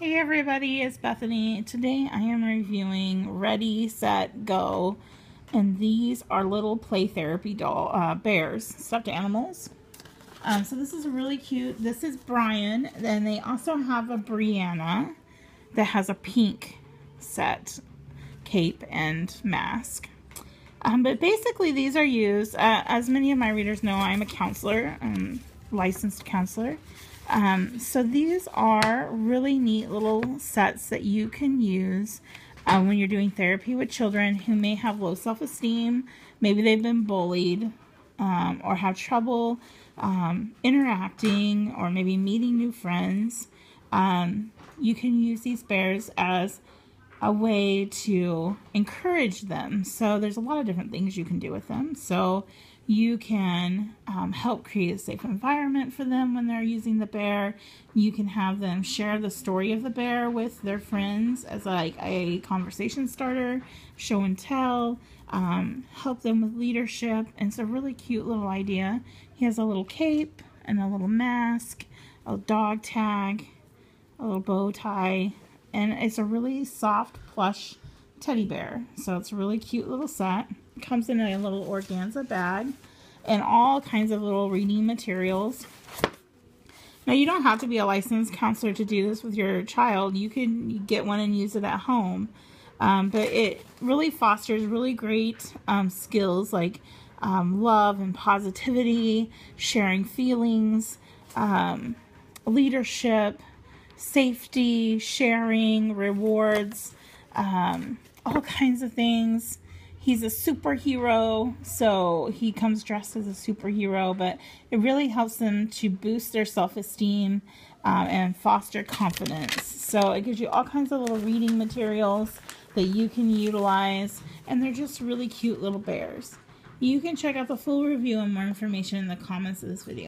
Hey everybody, it's Bethany. Today I am reviewing Ready, Set, Go. And these are little play therapy doll uh, bears, stuffed animals. Um, so this is really cute. This is Brian. Then they also have a Brianna that has a pink set cape and mask. Um, but basically these are used, uh, as many of my readers know, I'm a counselor, um, licensed counselor. Um, so these are really neat little sets that you can use uh, when you're doing therapy with children who may have low self-esteem, maybe they've been bullied, um, or have trouble um, interacting or maybe meeting new friends. Um, you can use these bears as a way to encourage them. So there's a lot of different things you can do with them. So you can um, help create a safe environment for them when they're using the bear. You can have them share the story of the bear with their friends as like a conversation starter, show and tell, um, help them with leadership. And it's a really cute little idea. He has a little cape and a little mask, a dog tag, a little bow tie, and it's a really soft plush teddy bear. So it's a really cute little set. It comes in a little organza bag and all kinds of little reading materials. Now you don't have to be a licensed counselor to do this with your child. You can get one and use it at home. Um, but it really fosters really great um, skills like um, love and positivity, sharing feelings, um, leadership, safety, sharing, rewards, um, all kinds of things. He's a superhero, so he comes dressed as a superhero, but it really helps them to boost their self-esteem um, and foster confidence. So it gives you all kinds of little reading materials that you can utilize, and they're just really cute little bears. You can check out the full review and more information in the comments of this video.